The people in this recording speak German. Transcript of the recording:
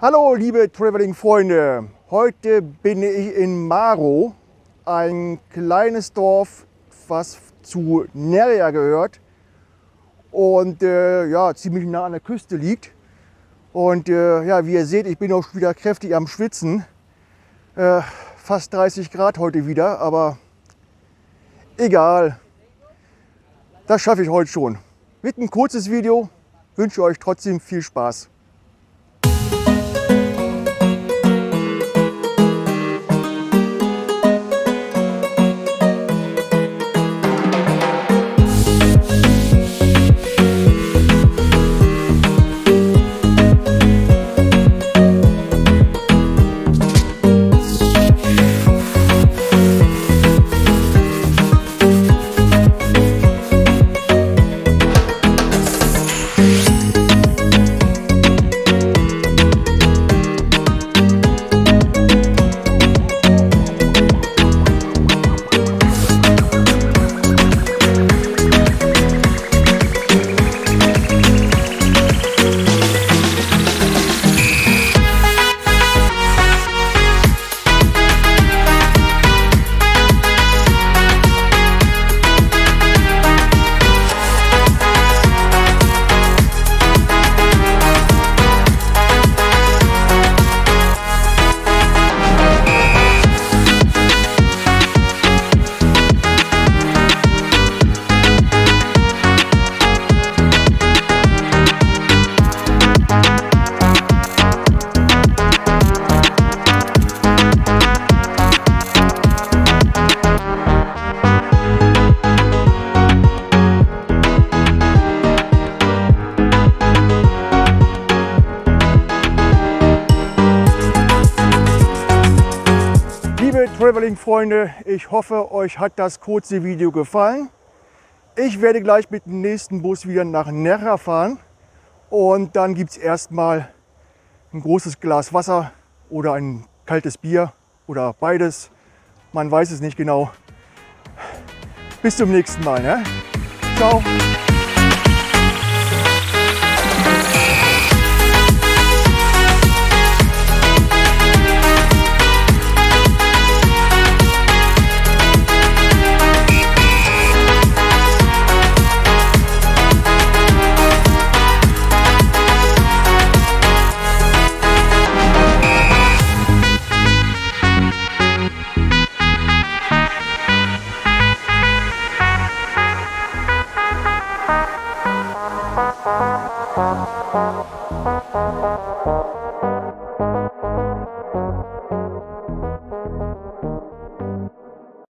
Hallo liebe Traveling-Freunde, heute bin ich in Maro, ein kleines Dorf, was zu Neria gehört und äh, ja, ziemlich nah an der Küste liegt. Und äh, ja, wie ihr seht, ich bin auch wieder kräftig am Schwitzen. Äh, fast 30 Grad heute wieder, aber egal. Das schaffe ich heute schon. Wird ein kurzes Video, wünsche euch trotzdem viel Spaß. Traveling-Freunde, ich hoffe, euch hat das kurze Video gefallen. Ich werde gleich mit dem nächsten Bus wieder nach Nerra fahren und dann gibt es erstmal ein großes Glas Wasser oder ein kaltes Bier oder beides. Man weiß es nicht genau. Bis zum nächsten Mal. Ne? Ciao.